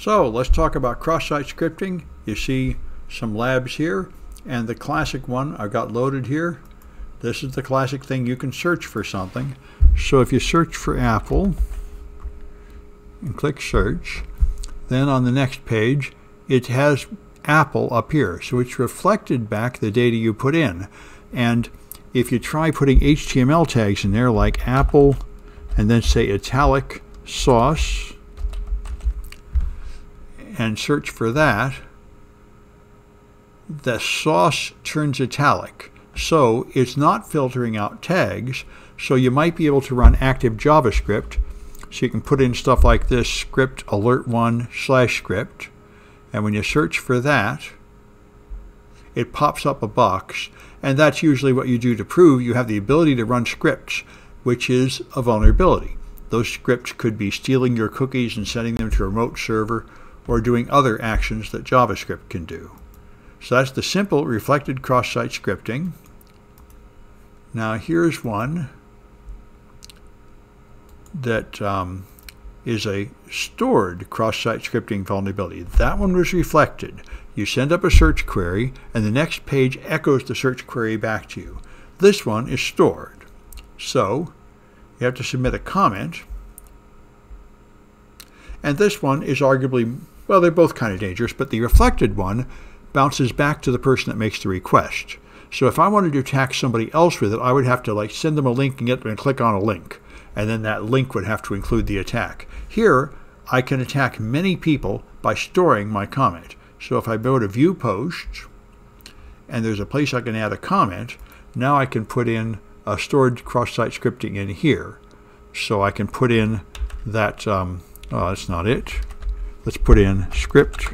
So let's talk about cross-site scripting. You see some labs here and the classic one I've got loaded here. This is the classic thing you can search for something. So if you search for Apple and click search, then on the next page it has Apple up here. So it's reflected back the data you put in. And if you try putting HTML tags in there like Apple and then say italic sauce and search for that, the sauce turns italic. So it's not filtering out tags. So you might be able to run active JavaScript. So you can put in stuff like this script alert1 slash script. And when you search for that, it pops up a box. And that's usually what you do to prove you have the ability to run scripts, which is a vulnerability. Those scripts could be stealing your cookies and sending them to a remote server or doing other actions that JavaScript can do. So that's the simple reflected cross-site scripting. Now here's one that um, is a stored cross-site scripting vulnerability. That one was reflected. You send up a search query and the next page echoes the search query back to you. This one is stored. So you have to submit a comment. And this one is arguably, well, they're both kind of dangerous, but the reflected one bounces back to the person that makes the request. So if I wanted to attack somebody else with it, I would have to like send them a link and get them to click on a link. And then that link would have to include the attack. Here, I can attack many people by storing my comment. So if I go to view posts, and there's a place I can add a comment, now I can put in a stored cross-site scripting in here. So I can put in that, um, oh, that's not it. Let's put in script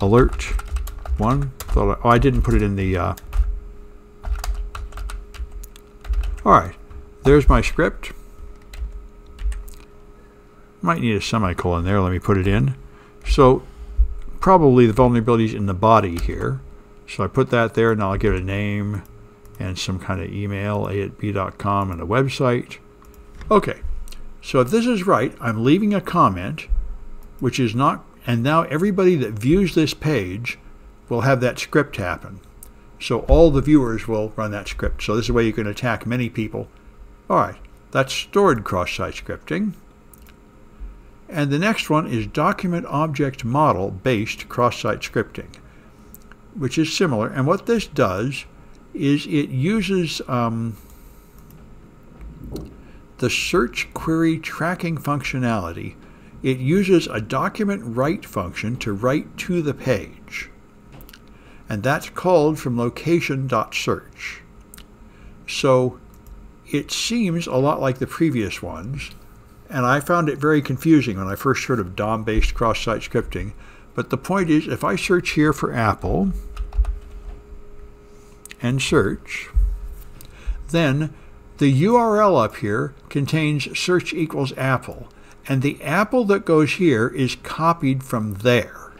alert one. oh, I didn't put it in the, uh, all right, there's my script. Might need a semicolon there. Let me put it in. So probably the vulnerability is in the body here. So I put that there. Now I'll give it a name and some kind of email, a at b.com and a website. Okay, so if this is right, I'm leaving a comment, which is not and now everybody that views this page will have that script happen. So all the viewers will run that script. So this is a way you can attack many people. All right, that's stored cross-site scripting. And the next one is document object model based cross-site scripting, which is similar. And what this does is it uses um, the search query tracking functionality it uses a document write function to write to the page. And that's called from location.search. So it seems a lot like the previous ones, and I found it very confusing when I first heard of DOM-based cross-site scripting. But the point is, if I search here for Apple and search, then the URL up here contains search equals Apple. And the apple that goes here is copied from there.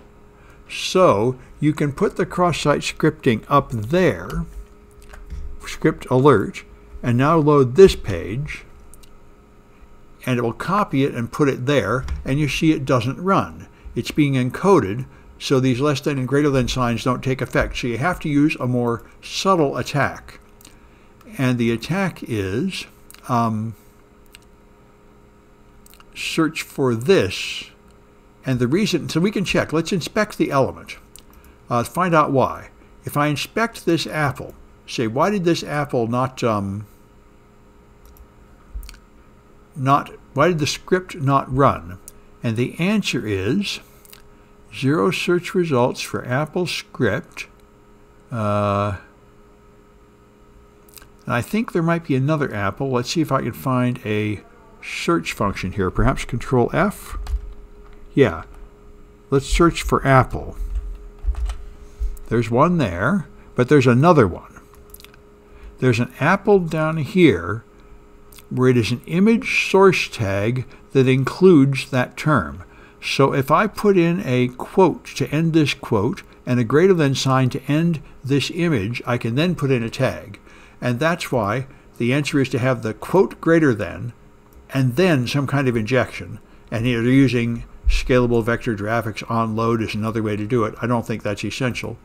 So you can put the cross-site scripting up there, script alert, and now load this page, and it will copy it and put it there, and you see it doesn't run. It's being encoded, so these less than and greater than signs don't take effect. So you have to use a more subtle attack. And the attack is, um, search for this. And the reason, so we can check, let's inspect the element, uh, find out why. If I inspect this apple, say, why did this apple not, um, not, why did the script not run? And the answer is zero search results for Apple script. Uh, and I think there might be another Apple. Let's see if I can find a search function here. Perhaps Control F? Yeah. Let's search for Apple. There's one there, but there's another one. There's an apple down here where it is an image source tag that includes that term. So if I put in a quote to end this quote and a greater than sign to end this image, I can then put in a tag. And that's why the answer is to have the quote greater than and then some kind of injection. And they're using scalable vector graphics on load is another way to do it. I don't think that's essential.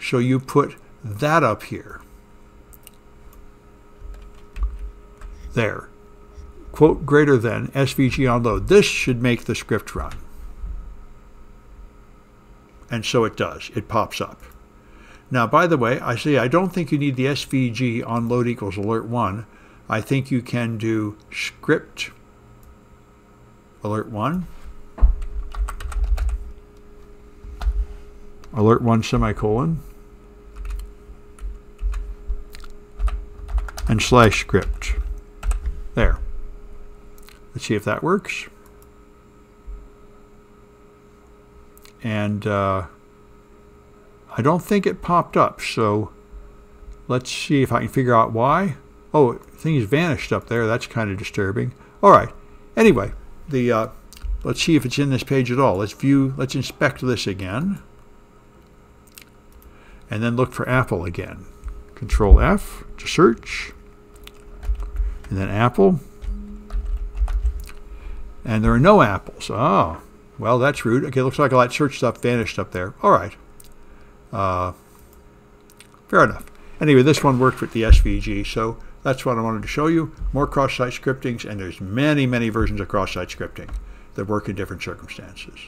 So you put that up here. There. Quote greater than SVG on load. This should make the script run. And so it does. It pops up. Now, by the way, I say I don't think you need the SVG on load equals alert 1. I think you can do script alert 1 alert 1 semicolon and slash script. There. Let's see if that works. And uh, I don't think it popped up, so let's see if I can figure out why. Oh, things vanished up there. That's kind of disturbing. All right. Anyway, the uh, let's see if it's in this page at all. Let's view. Let's inspect this again, and then look for Apple again. Control F to search, and then Apple. And there are no apples. Oh, well, that's rude. Okay, looks like all that search stuff vanished up there. All right. Uh, fair enough. Anyway, this one worked with the SVG, so that's what I wanted to show you. More cross-site scriptings, and there's many, many versions of cross-site scripting that work in different circumstances.